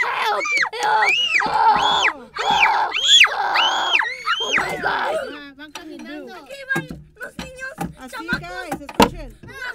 Help! Help! Oh, oh, oh, oh my God! Van caminando. Aquí van los niños. Así, guys, escuchen. Ah,